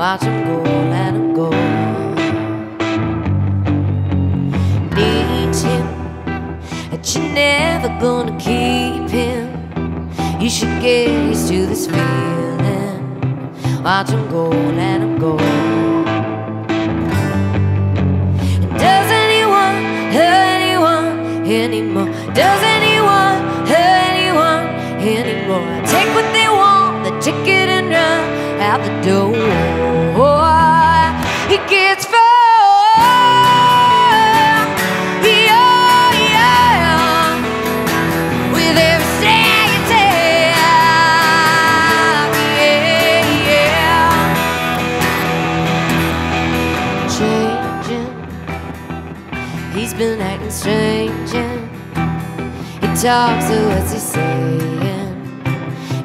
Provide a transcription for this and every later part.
Watch him go, let him go. Need him, but you're never gonna keep him. You should get used to this feeling. Watch him go, let him go. And does anyone hurt anyone anymore? Does anyone hurt anyone anymore? Door. Oh, he gets far. Yeah, oh, yeah. With every step you take. Yeah, yeah. Changing. He's been acting strange. He talks, so what's he saying?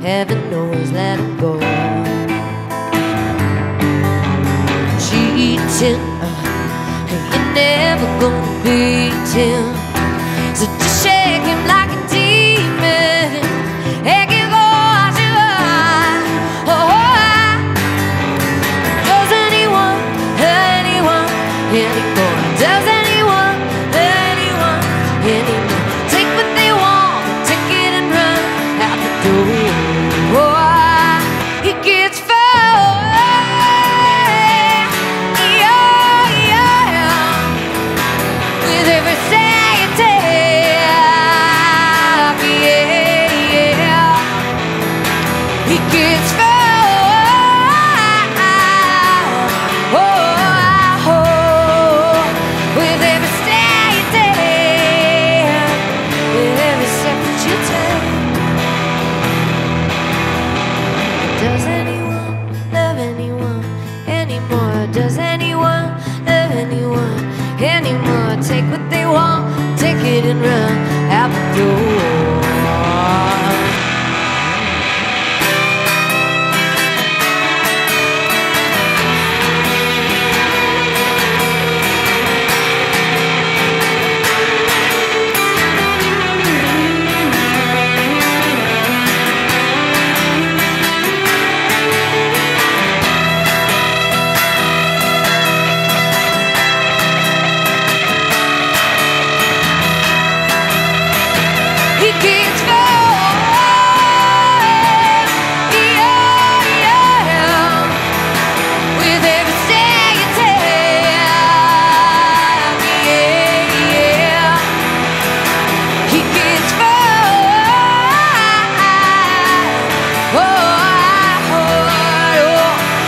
Heaven knows, let him go. Cheating, uh, you're never gonna beat him. So just shake him like a demon. And give all you are. Oh, I does anyone, anyone, anymore? Does anyone, anyone, anymore? He